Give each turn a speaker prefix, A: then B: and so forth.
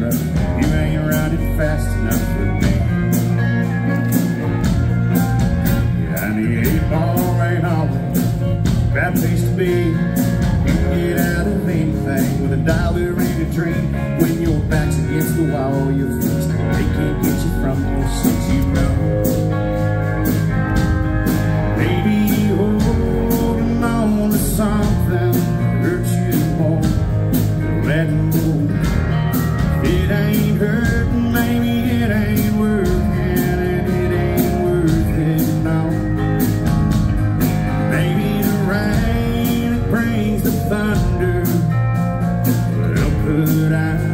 A: road. You ain't riding fast enough for me. Yeah, and the eight ball ain't always a bad place to be. You can get out of anything with a dollar and a dream. When your back's against the wall, you're feet, they can't get you from your seats, you know. could I?